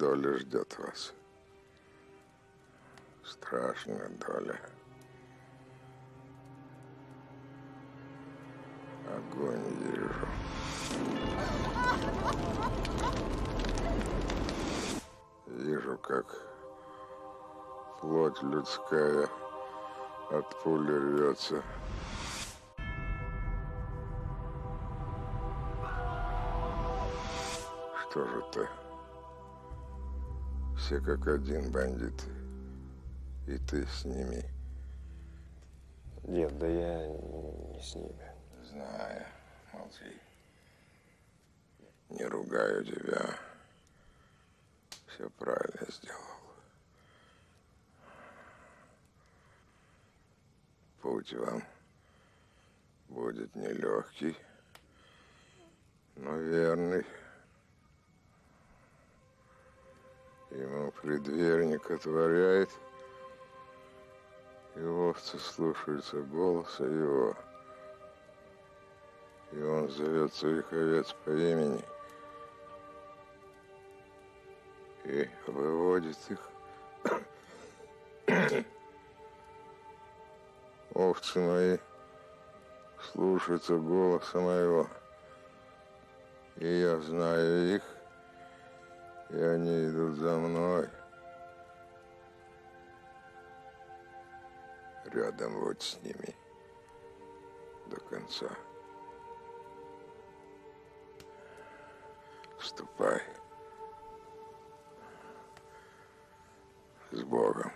Доля ждет вас. Страшная доля. Огонь вижу. Вижу, как плоть людская от пули рвется. Что же ты? Все как один бандит. И ты с ними. Дед, да я не с ними. Знаю, молчи. Не ругаю тебя. Все правильно сделал. Путь вам будет нелегкий, но верный. Ему предверник отворяет, и овцы слушаются голоса его. И он зовет своих овец по имени и выводит их. Овцы мои слушаются голоса моего, и я знаю их, и они идут за мной. Рядом вот с ними до конца. Ступай. С Богом.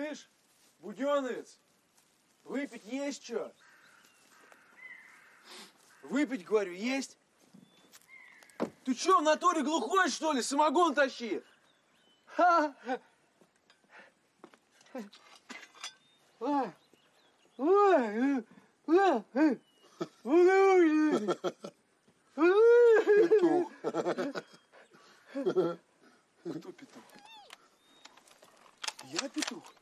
Слышь, буденовец, выпить есть что? Выпить, говорю, есть? Ты что, в натуре глухой, что ли? Самогон тащи! Ха! Ой, ой, ой, ой, ой, Петух. Кто петух? Я петух?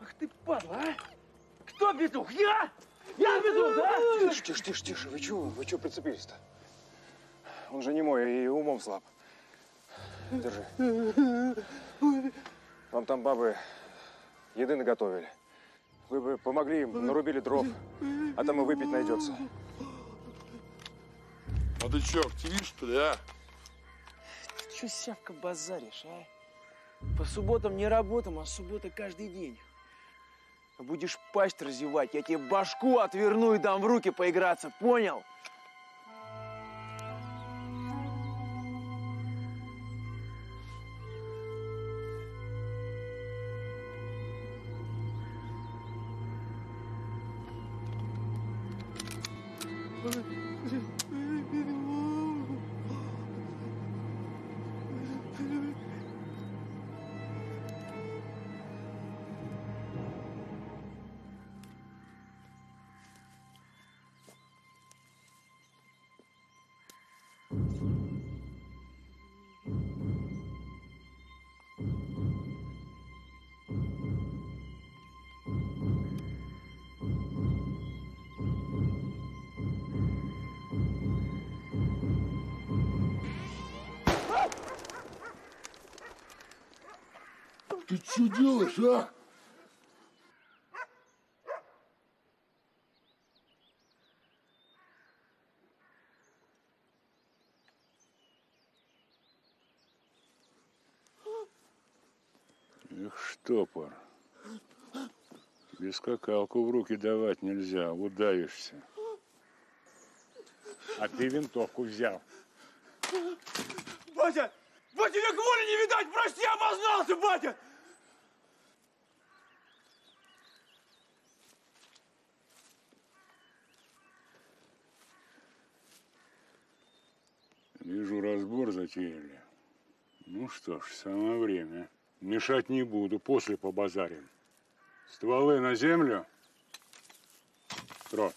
Ах ты падла, а! Кто петух? Я? Я петух, да? Тише, тише, тише, тише. Вы чего? Вы чего прицепились-то? Он же не мой и умом слаб. Держи. Вам там бабы еды наготовили. Вы бы помогли им, нарубили дров, а там и выпить найдется. А ты что, активист, что ли, а? Ты что, сявка, базаришь, а? По субботам не работаем, а суббота каждый день. Будешь пасть разевать, я тебе башку отверну и дам в руки поиграться, понял? Ты что делаешь, а? Их штопор. Тебе скакалку в руки давать нельзя, удавишься. А ты винтовку взял. Батя! Батя, как воли не видать! Прости, обознался, батя! Разбор затеяли. Ну что ж, самое время. Мешать не буду, после побазарим. Стволы на землю. Крот,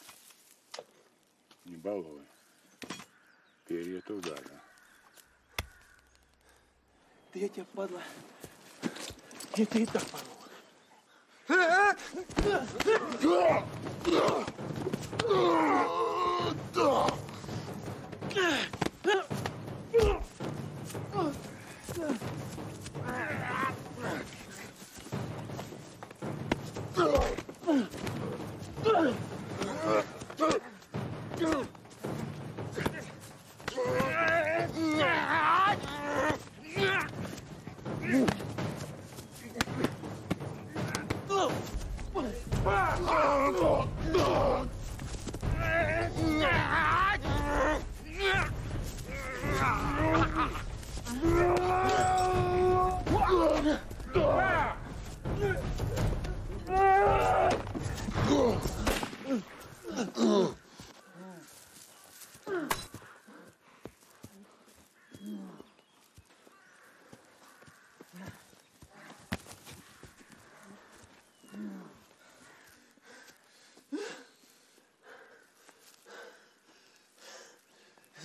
не балуй. Перья туда же. Да я тебя, падла, я тебя и так порву. Ugh.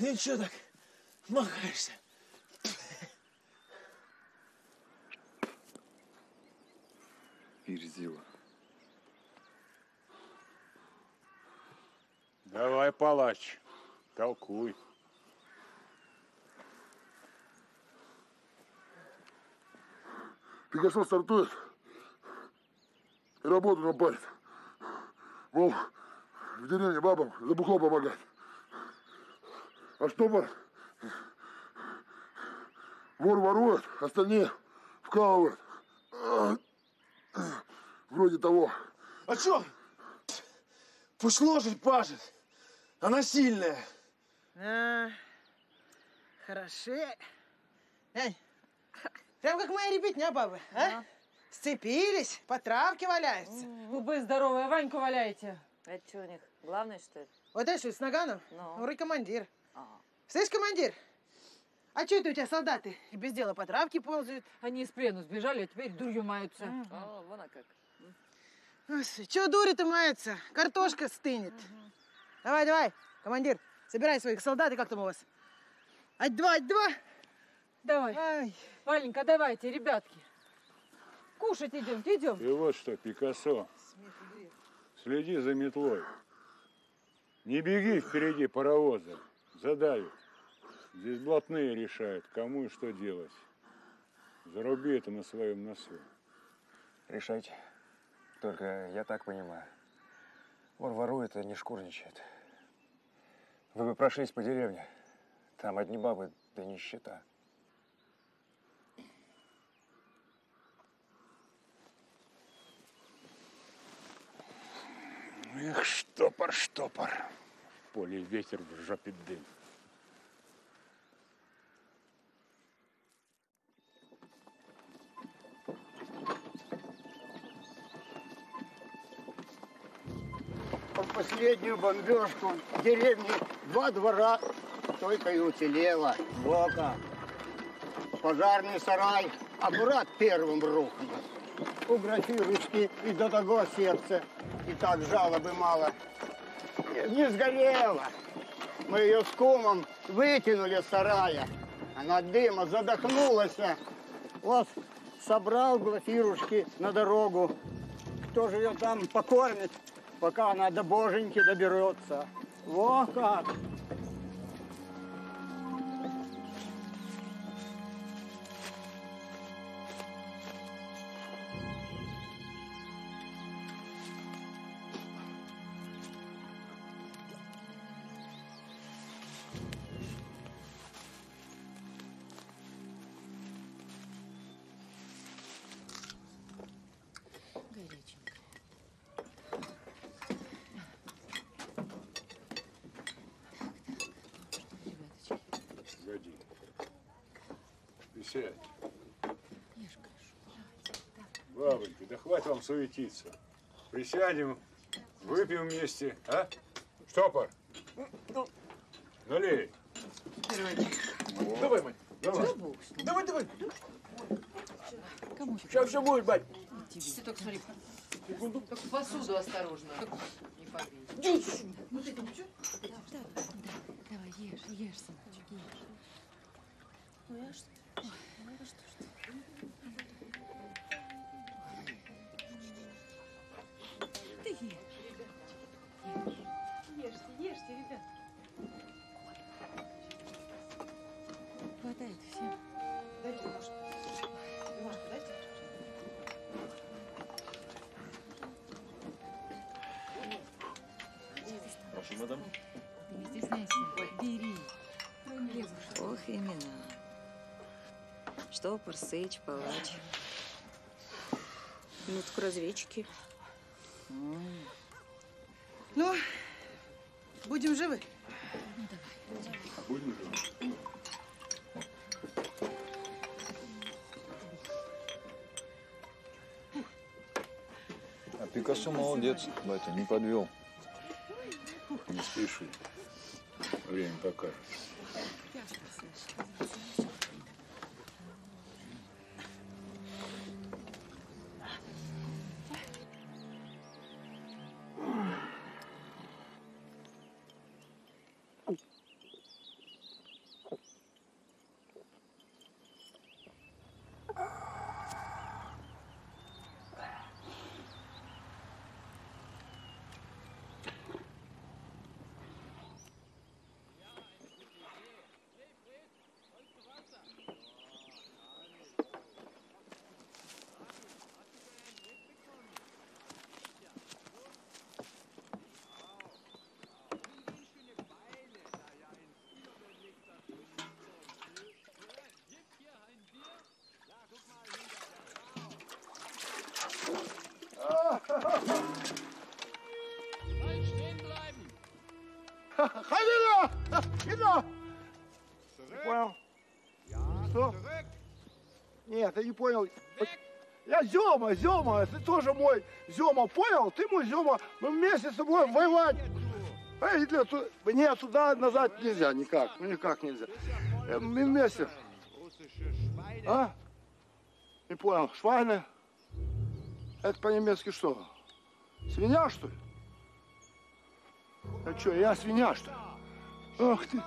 Ну чё так махаешься? Верзила. Давай, палач, толкуй. Пикассо стартует и работу нам парит. Мол, в деревне бабам за бухло помогать. А штопор вор ворует, остальные вкалывают. Вроде того. А чё? Пусть лошадь пашет. Она сильная. А, хороши. Эй, прям как моя ребятня бабы, а? Сцепились, по травке валяются. Губы здоровые, Ваньку валяете. Это что у них? Главное, что ли? Вот это что, с наганом? Ну. Вроде командир. Слышь, командир, а что это у тебя солдаты без дела по травке ползают? Они из плену сбежали, а теперь дурью маются. О, вон а как. Чё дури-то мается? Картошка стынет. Давай, давай, командир, собирай своих солдат, и как там у вас? Ать-два, ать-два. Давай, Ай, Валенька, давайте, ребятки. Кушать идемте, идем. И вот что, Пикассо, следи за метлой. Не беги впереди паровоза, задавит. Здесь блатные решают, кому и что делать. Заруби это на своем носу. Решайте. Только я так понимаю. Вор ворует, а не шкурничает. Вы бы прошлись по деревне. Там одни бабы, да нищета. Эх, штопор, штопор. В поле ветер, в жопе дым. Последнюю бомбежку в деревне два двора только и уцелело. Бока. Пожарный сарай аккурат первым рухнул. У графирочки и до того сердце, и так жалобы мало. Не сгорело. Мы ее с кумом вытянули с сарая. Она дыма задохнулась. Вот собрал глафирушки на дорогу. Кто же ее там покормит, пока она до боженьки доберется? Во как! Присядь. Бабонька, да хватит вам суетиться. Присядем, выпьем вместе, а? Штопор. Налей. давай, мать. Давай. Давай, давай. Кому Сейчас все будет, бать. Ты только смотри. Только посуду осторожно. Не побей. Давай, ешь, ешь, сыночек, ешь. Ой, а что? Сыч, палач. Ну, так разведчики. Ну, будем живы. Будем же. А Пикассо молодец, батя, не подвел. Не спеши. Время покажет. Халила! Ино! Понял? Что? Нет, я не понял. Я Зема, Зема, ты тоже мой Зема, понял? Ты мой Зема, мы вместе с тобой воевать. Эй, для ту- Нет, туда назад нельзя, никак, ну никак нельзя. Э, Мы вместе. А? Не понял, швайны? Это по-немецки что? Свинья, что ли? А что, я свинья, что ли? Ах ты.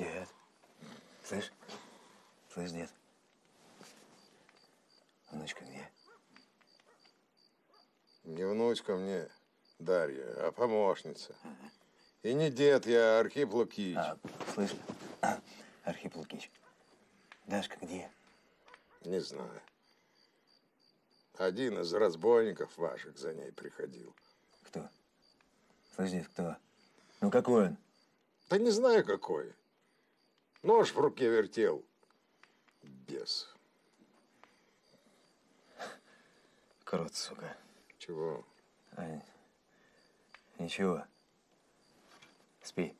Дед. Слышь? Слышь, дед? Внучка где? Внучка мне, Дарья, а помощница. И не дед я, а Архип Лукич. А, слышь, Архип Лукич, Дашка где? Не знаю. Один из разбойников ваших за ней приходил. Кто? Слышь, дед, кто? Ну какой он? Да не знаю какой. Нож в руке вертел. Бес. Крот, сука. Чего? А, ничего. Спи.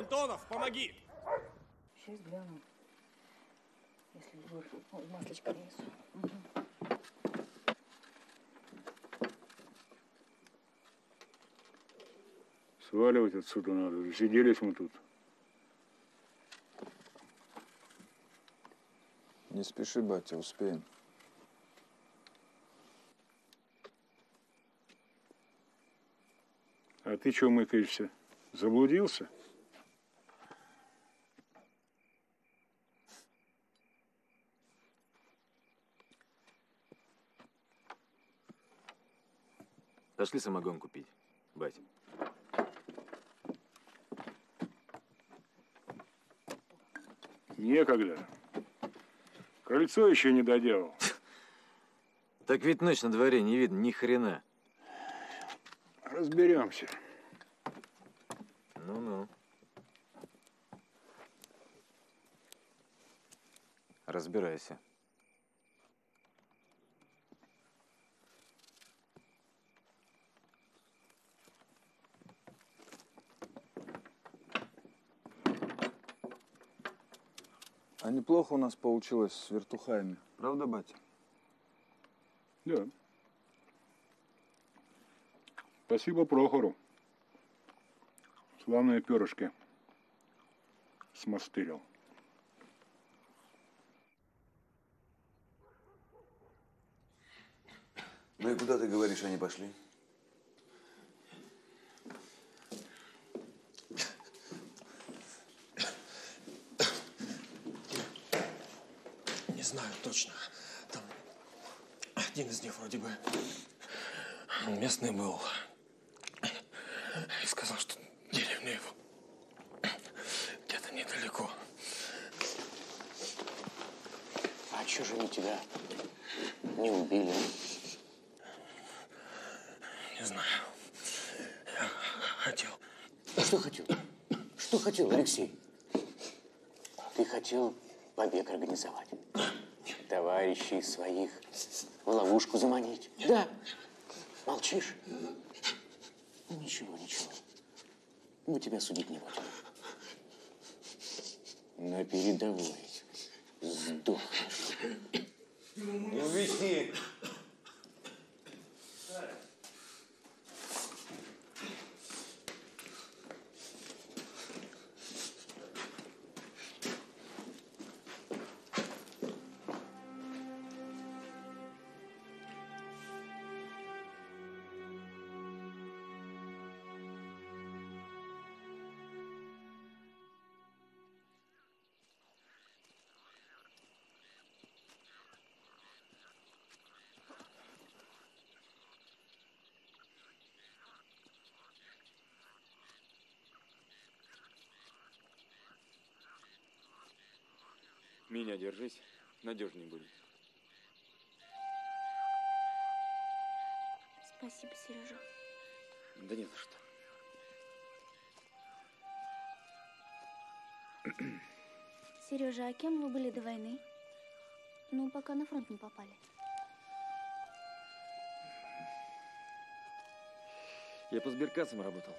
Антонов, помоги! Сейчас гляну. если будешь. Ой, маслечко принесу. Сваливать отсюда надо. Засиделись мы тут. Не спеши, батя, успеем. А ты чего мыкаешься? Заблудился? Пошли самогон купить, бать. Некогда. Крыльцо еще не доделал. Так ведь ночь на дворе не видно ни хрена. Разберемся. Ну-ну. Разбирайся. А неплохо у нас получилось с вертухаями. Правда, батя? Да. Спасибо Прохору. Славные перышки смастырил. Ну и куда ты говоришь, они пошли? Знаю точно. Там один из них вроде бы местный был. И сказал, что деревня его где-то недалеко. А чё же они тебя не убили? Не знаю. Я хотел. А что хотел? Что хотел, Алексей? Ты хотел побег организовать. Товарищей своих в ловушку заманить. Да. Молчишь? Ну, ничего, ничего. Мы тебя судить не будем. На передовой сдохнешь. Не увести. Меня держись, надежнее будет. Спасибо, Сережа. Да не за что. Сережа, а кем вы были до войны? Ну, пока на фронт не попали. Я по сберкассам работал.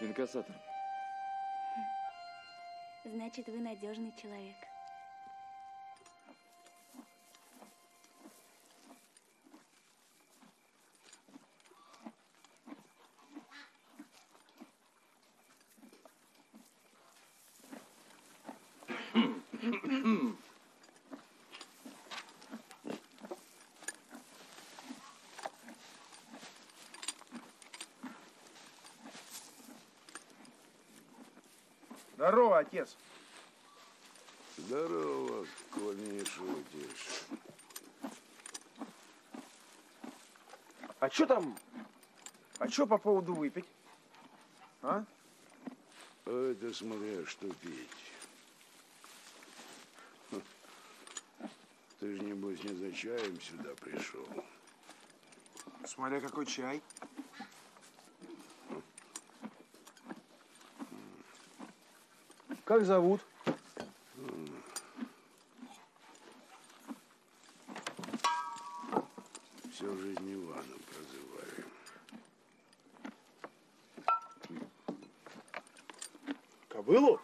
Инкассатором. Значит, вы надежный человек. Здорово, отец. Здорово, коль не шутишь. А что там? А что по поводу выпить? А? А это смотря что пить. Ха. Ты же, небось, не за чаем сюда пришел. Смотря какой чай. Как зовут? Всю жизнь Иваном прозываю. Кобылу?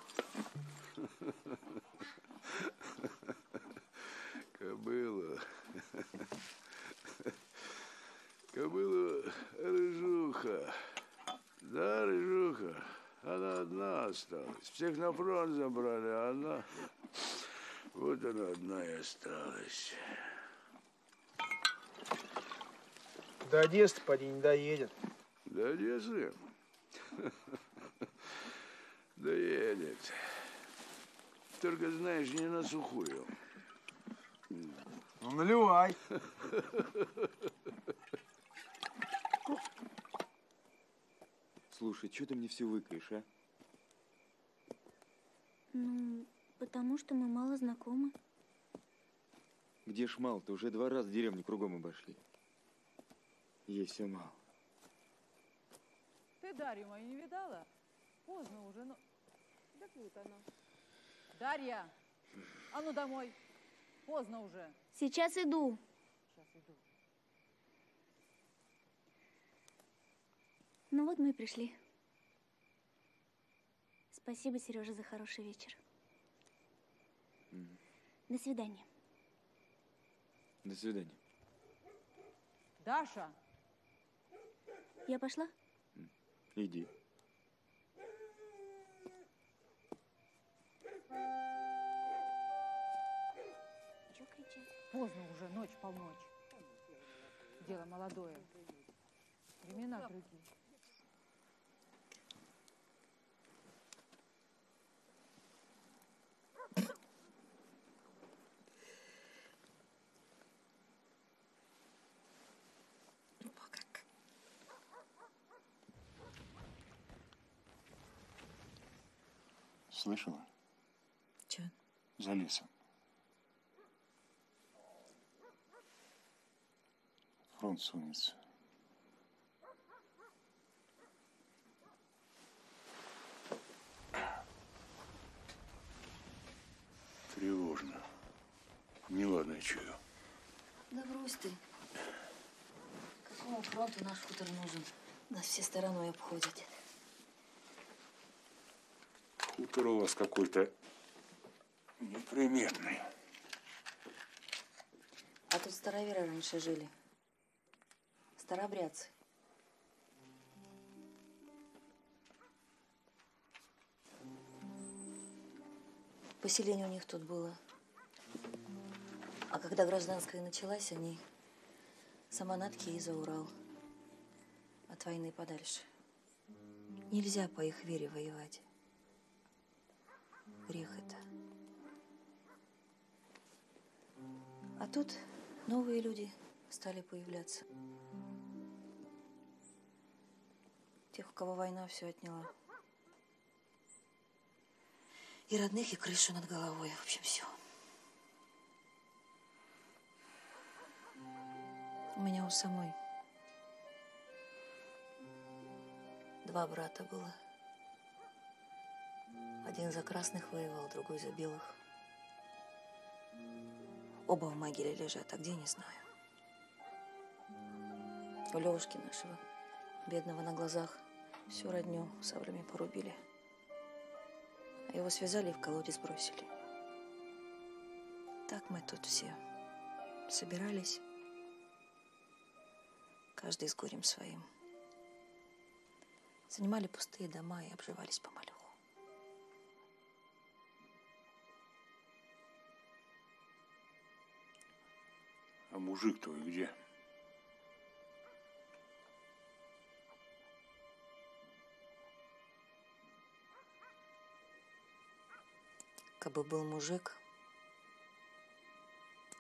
Кобыла рыжуха. Да, рыжуха. Она одна осталась. Всех на фронт забрали, а она... Она одна и осталась. До Одессы, поди, не доедет. До Одессы? Доедет. Только, знаешь, не на сухую. Ну, наливай. Слушай, что ты мне все выкаешь, а? Ну, потому что мы мало знакомы. Где? Ты уже два раза деревню кругом обошли. Ей все мало. Ты Дарью мою не видала? Поздно уже, но... Да тут она. Дарья, а ну домой. Поздно уже. Сейчас иду. Сейчас иду. Ну вот мы и пришли. Спасибо, Сережа, за хороший вечер. До свидания. До свидания. Даша, Я пошла? Иди. Чего кричать? поздно уже, ночь, полночь. Дело молодое. Времена другие. Слышала? Че? За лесом. Фронт сунется. Тревожно. Неладное чую. Да брось ты. Какому фронту наш хутор нужен? Нас все стороной обходят. Хутор у вас какой-то неприметный. А тут староверы раньше жили. Старобрядцы. Поселение у них тут было. А когда гражданская началась, они самонатки и за Урал. От войны подальше. Нельзя по их вере воевать. Грех это. А тут новые люди стали появляться. Тех, у кого война все отняла. И родных, и крышу над головой. В общем, все. У меня у самой два брата было. Один за красных воевал, другой за белых. Оба в могиле лежат, а где, не знаю. У Левушки нашего, бедного на глазах, всю родню саблями порубили. А его связали и в колодец бросили. Так мы тут все собирались, каждый с горем своим. Занимали пустые дома и обживались помалу. А мужик твой где? Кабы был мужик,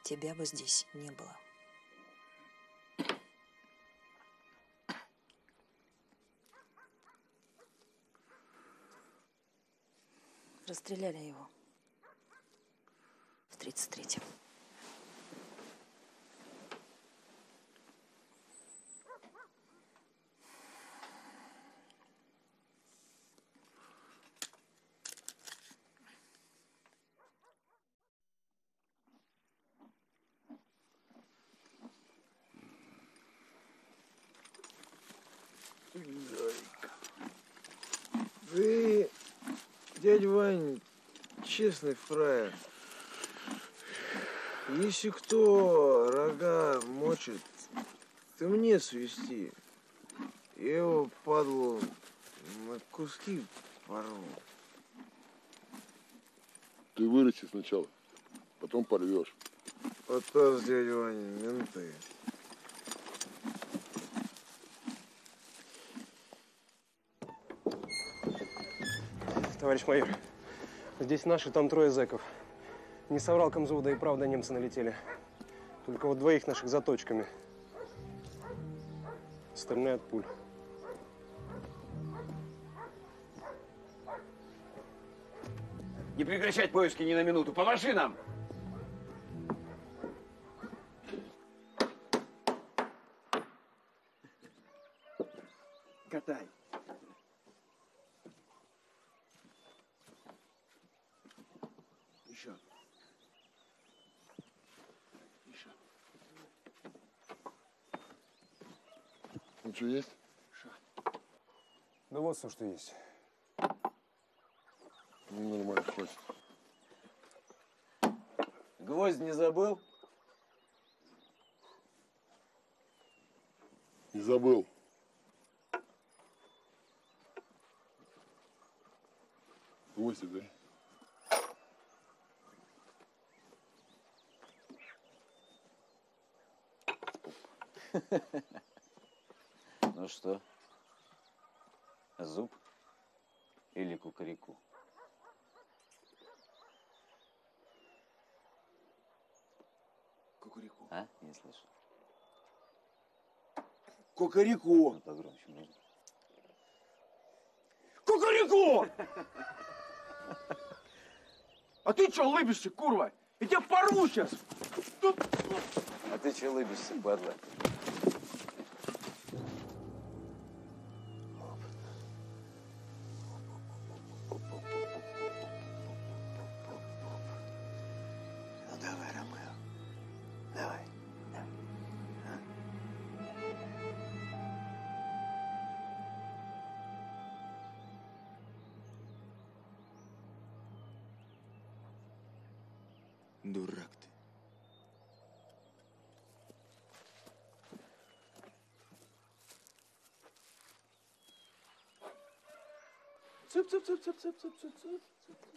тебя бы здесь не было. Расстреляли его в тридцать третьем. Вань, честный фраер. Если кто рога мочит, Ты мне свести. Я его, падлу, на куски порву. Ты вырасти сначала, потом порвешь. Потом с дядей Ваней менты. Товарищ майор, здесь наши, там трое зэков. Не соврал Камзу, и правда немцы налетели. Только вот двоих наших заточками. Остальные от пуль. Не прекращать поиски ни на минуту. По машинам! Катай. Еще. Еще. Ну что, есть? Все, что есть. Ну, нормально, хватит. Гвоздь не забыл? Не забыл. Гвозди, да? Ну что? Зуб или кукареку? Кукареку. А? Не слышу. Кукареку. Ну, погромче можно. Кукареку! А ты что лыбишься, курва? Я тебя порву сейчас! А ты че лыбишься, падла? Цып, цып, цып, цып, цып, цып, цып, цып.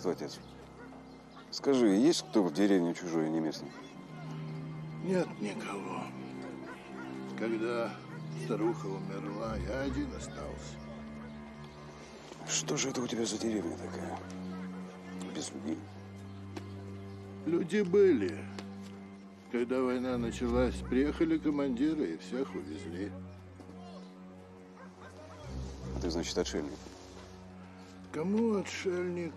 Здравствуй, отец. Скажи, есть кто в деревне чужой не местный? Нет никого. Когда старуха умерла, я один остался. Что же это у тебя за деревня такая? Без людей. Люди были. Когда война началась, приехали командиры и всех увезли. А ты, значит, отшельник. Кому отшельник,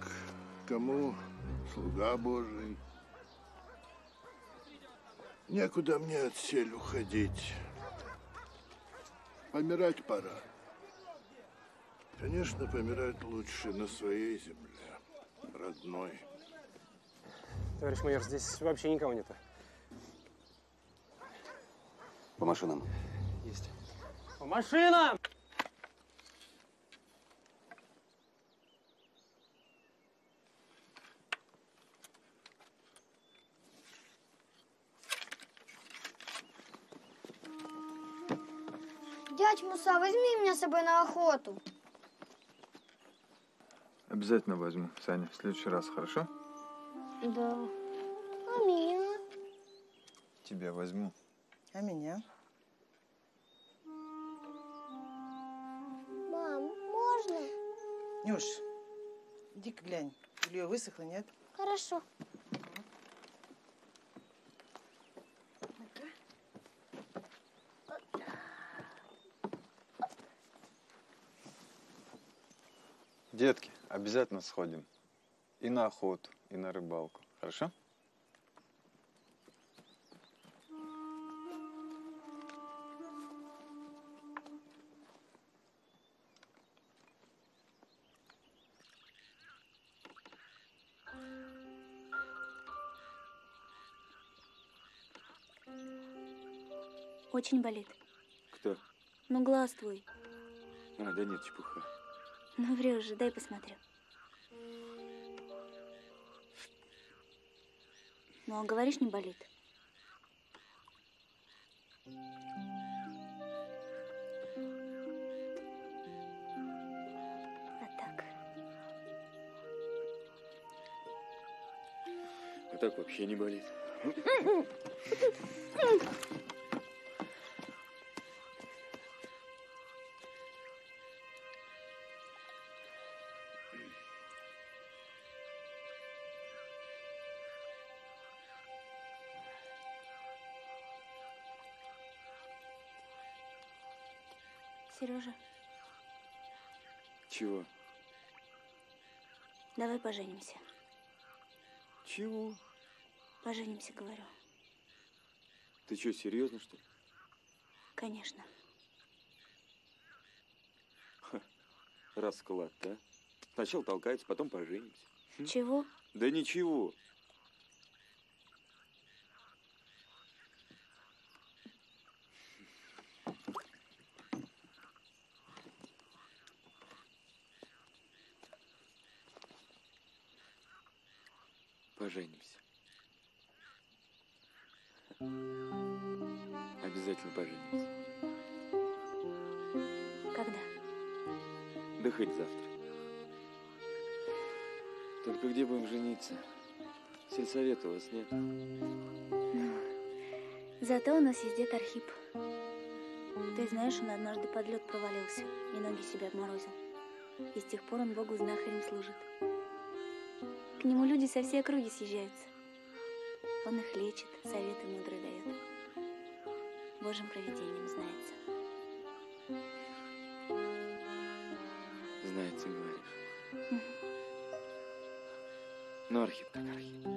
кому слуга Божий. Некуда мне отсель уходить. Помирать пора. Конечно, помирать лучше на своей земле, родной. Товарищ майор, здесь вообще никого нету. По машинам. Есть. По машинам! Муса, возьми меня с собой на охоту. Обязательно возьму, Саня, в следующий раз, хорошо? Да. А меня? Тебя возьму. А меня? Мам, можно? Нюш, иди-ка глянь. Белье высохло, нет? Хорошо. Обязательно сходим. И на охоту, и на рыбалку. Хорошо? Очень болит. Кто? Ну, глаз твой. А, да нет, чепуха. Ну, врешь же, дай посмотрю. Ну, а говоришь, не болит? А так. А так вообще не болит. Чего? давай поженимся. Чего? Поженимся, говорю. Ты что, серьезно, что ли? Конечно. Расклад, да? Сначала толкается, потом поженимся. Хм. Чего? Да ничего. Поженимся. Обязательно поженимся. Когда? Да хоть завтра. Только где будем жениться? Сельсовета у вас нет? Зато у нас есть дед Архип. Ты знаешь, он однажды под лед провалился и ноги себе обморозил. И с тех пор он Богу знахарем служит. К нему люди со всей округи съезжаются. Он их лечит, советы мудрые дает. Божьим провидением знается. Знается, говоришь. Ну, Архип так Архип.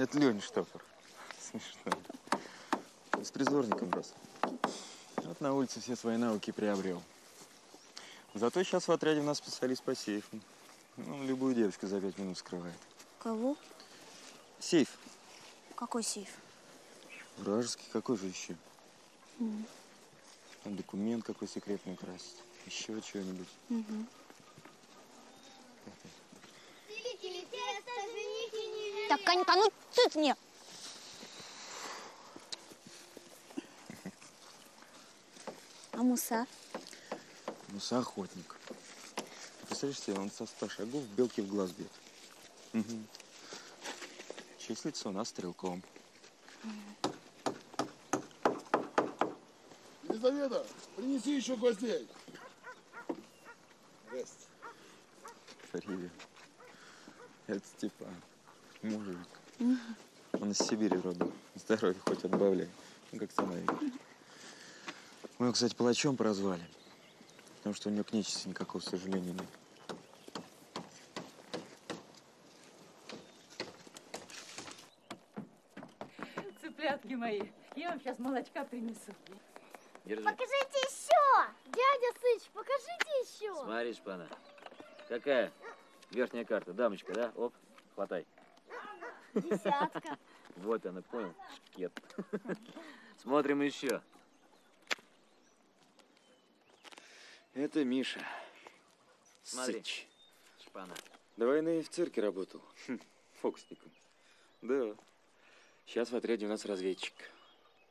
Это Леня Штопор. Смешно. С призорником рос. Вот на улице все свои навыки приобрел. Зато сейчас в отряде у нас специалист по сейфам. Ну, любую девочку за пять минут скрывает. Кого? Сейф. Какой сейф? Вражеский, какой же еще? М, Там документ какой секретный украсить. Еще чего-нибудь. мгм. Так, Канька, ну цыц мне! А Муса? Муса охотник. Представляешь себе, он со ста шагов белки в глаз бьет. Угу. Числится у нас стрелком. Елизавета, принеси еще гостей. Здрасте. Привет. Это Степан. Мужик. Он из Сибири родом. Здоровье хоть отбавляй. Ну, как сама видишь. Мы его, кстати, палачом прозвали. Потому что у него к нечисти никакого сожаления нет. Цыплятки мои, я вам сейчас молочка принесу. Держи. Покажите еще! Дядя Сыч, покажите еще! Смотри, шпана. Какая верхняя карта? Дамочка, да? Оп, хватай. Десятка. Вот она, понял? Шкет. Смотрим еще. Это Миша. Смотри. Сыч. Шпана. До войны в цирке работал. Хм, фокусником. Да. Сейчас в отряде у нас разведчик.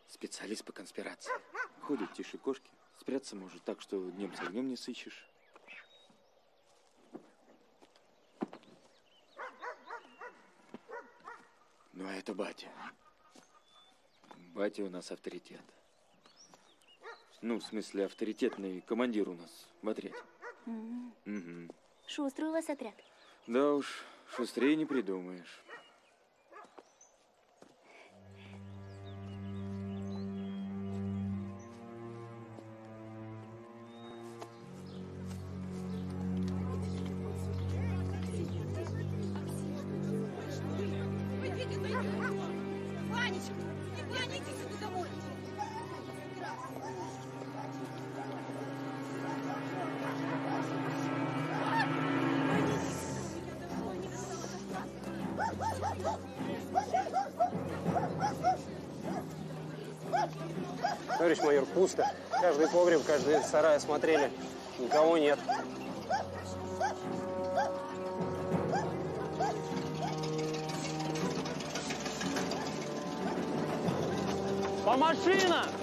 Специалист по конспирации. Ходит тише кошки, Спрятаться может так, что немца огнем не сыщешь. Ну, а это батя. Батя у нас авторитет. Ну, в смысле, авторитетный командир у нас в отряде. Угу. Шустрый у вас отряд. Да уж, шустрее не придумаешь. Пусто. Каждый погреб, каждый сарай осмотрели. Никого нет. По машинам!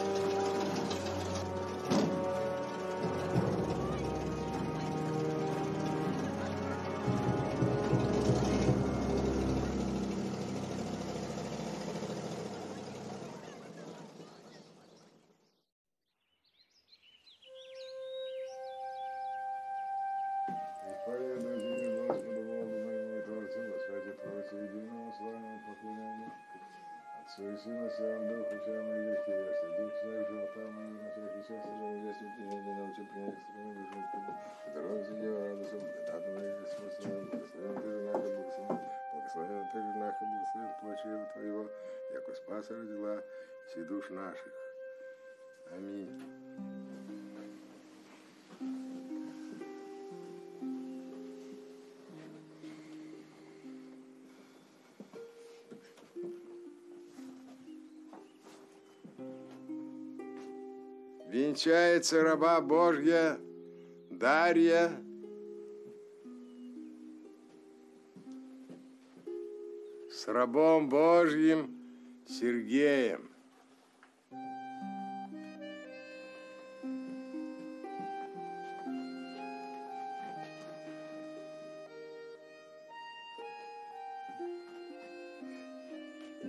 Исповедуй тебе, Господу, Богу моему и Творцу, Господи, Творцу единому, славному, поклонению, Отцу и Сыну, Святому Духу, всем и веки, веки, Дух Святой, живота моего, на всякий час, весь, и не научи принять страну, душу, здоровье, твоего, яко спаса родила, все душ наших. Аминь. Венчается раба Божья Дарья. С рабом Божьим Сергеем.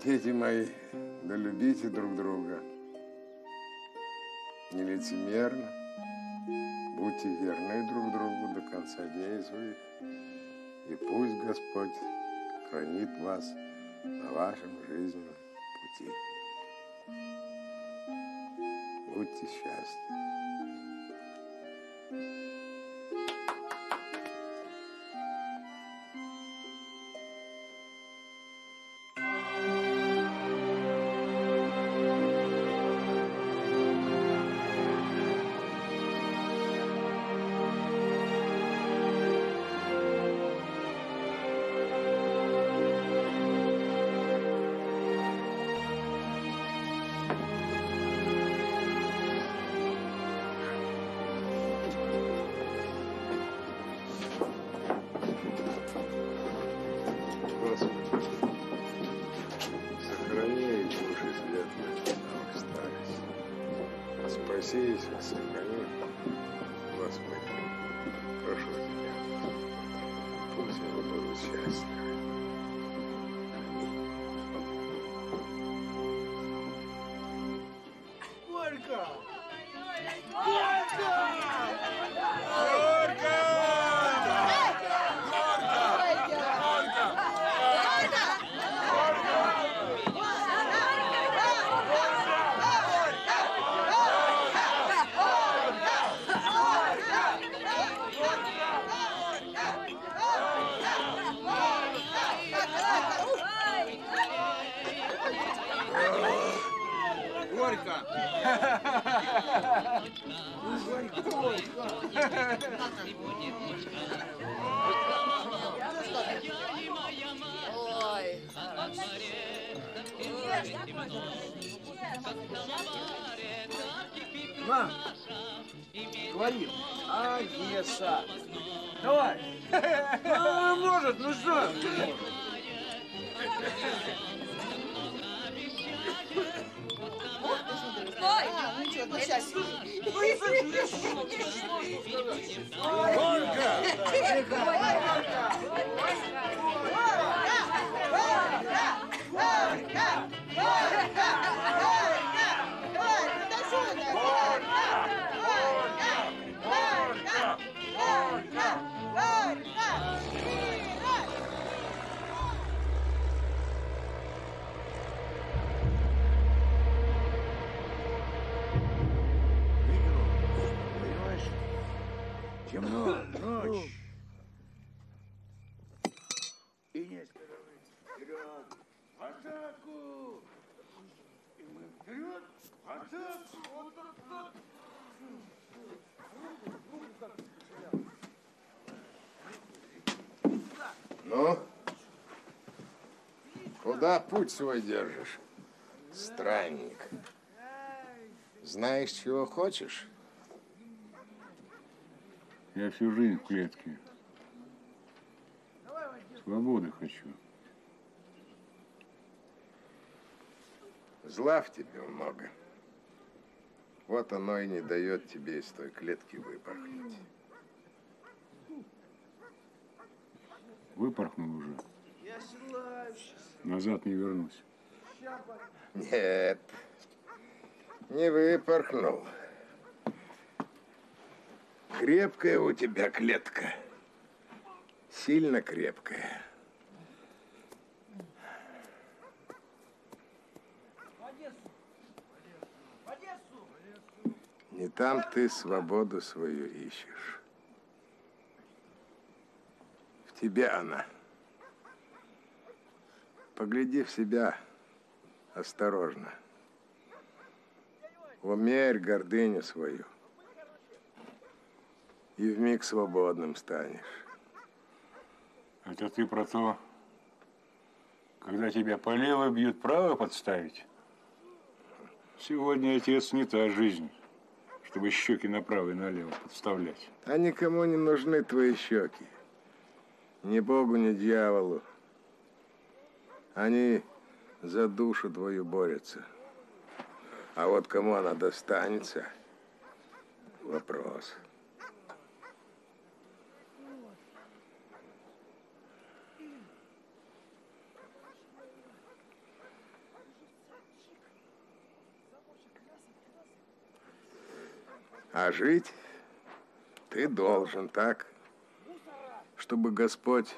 Дети мои, да любите друг друга нелицемерно, будьте верны друг другу до конца дней своих, и пусть Господь хранит вас на вашем жизненном пути. Будьте счастливы. Их, сохрани, Господи, прошу Тебя. Пусть они будут счастливы. Горько! Горько! На, говори. Одесса. Давай. А, может, ну что? Стой! А, ну что, ну Ну, куда путь свой держишь, странник? Знаешь, чего хочешь? Я всю жизнь в клетке. Свободы хочу. Зла в тебе много. Вот оно и не дает тебе из той клетки выпорхнуть. Выпорхнул уже. Назад не вернусь. Нет, не выпорхнул. Крепкая у тебя клетка. Сильно крепкая. Не там ты свободу свою ищешь. В тебе она. Погляди в себя осторожно. Умерь гордыню свою. И вмиг свободным станешь. Это ты про то, когда тебя по левой бьют, право подставить? Сегодня, отец, не та жизнь, чтобы щеки направо и налево подставлять. А никому не нужны твои щеки. Ни Богу, ни дьяволу. Они за душу твою борются. А вот кому она достанется, вопрос. А жить ты должен так, чтобы Господь,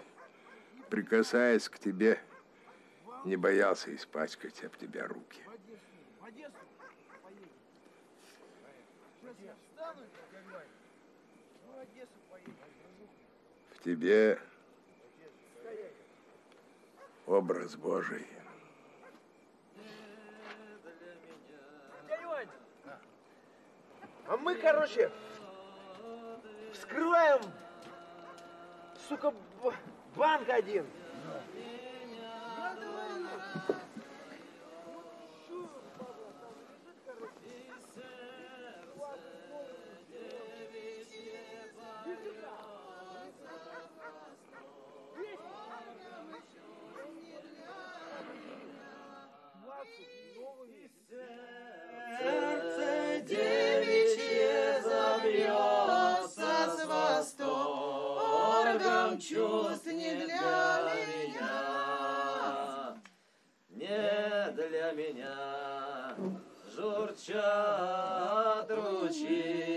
прикасаясь к тебе, не боялся испачкать об тебя руки. В тебе образ Божий. А мы, короче, вскрываем, сука, банк один. Сердце чувств не для меня. Не для меня журчат ручьи,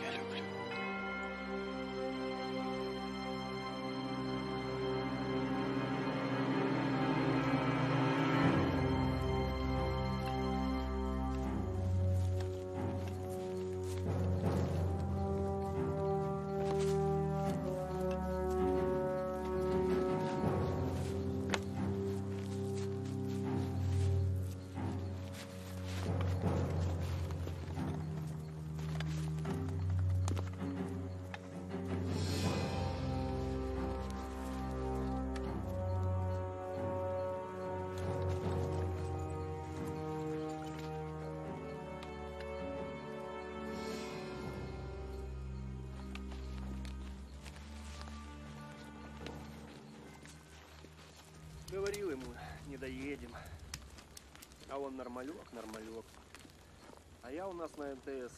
Lüglü. Говорил ему, не доедем. А он нормалек, нормалек. А я у нас на МТС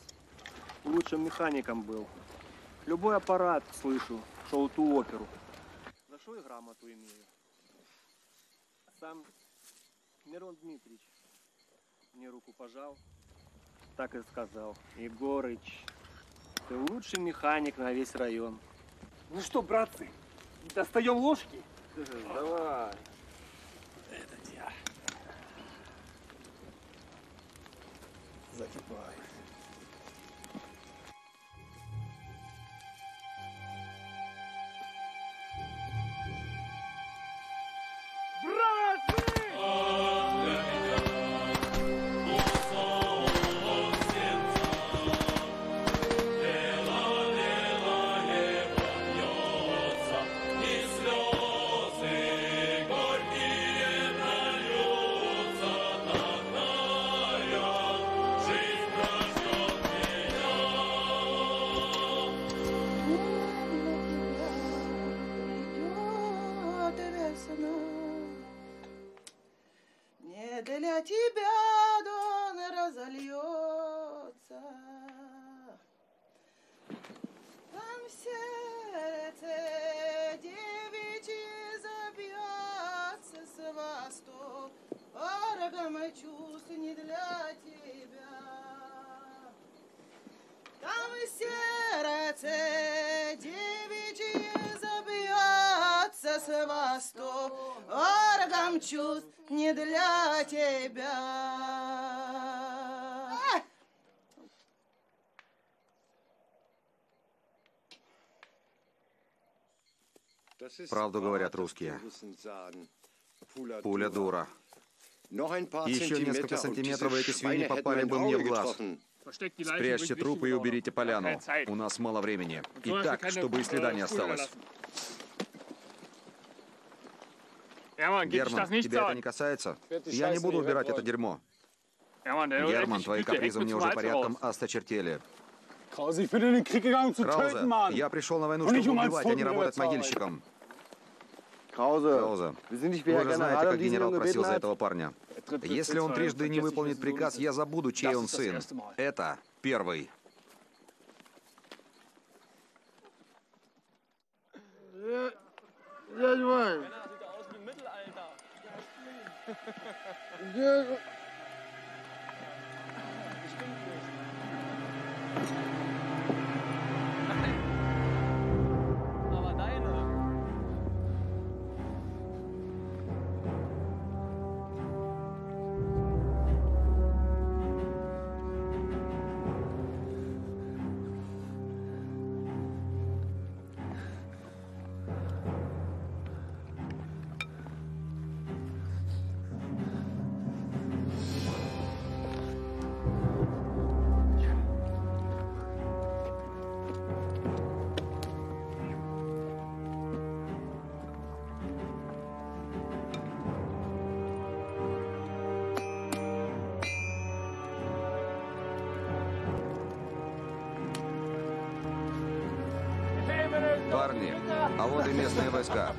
лучшим механиком был. Любой аппарат слышу, шел ту оперу. За что и грамоту имею. Сам Мирон Дмитриевич мне руку пожал, так и сказал. Егорыч, ты лучший механик на весь район. Ну что, братцы, достаем ложки? Давай. let you buy. Чувств не для тебя. Правду говорят русские. Пуля дура. Еще несколько сантиметров, и эти свиньи попали бы мне в глаз. Спрячьте трупы и уберите поляну. У нас мало времени. И так, чтобы и следа не осталось. Герман, тебя это не касается? Я не буду убирать это дерьмо. Герман, твои капризы мне уже порядком осточертели. Краузе, я пришел на войну, чтобы убивать, а не работать могильщиком. Wie вы же знаете, как генерал просил за этого парня. Если он трижды не выполнит приказ, я забуду, чей он сын. Это первый. Дядь Вань. Дядь... Aber а вот и местные войска.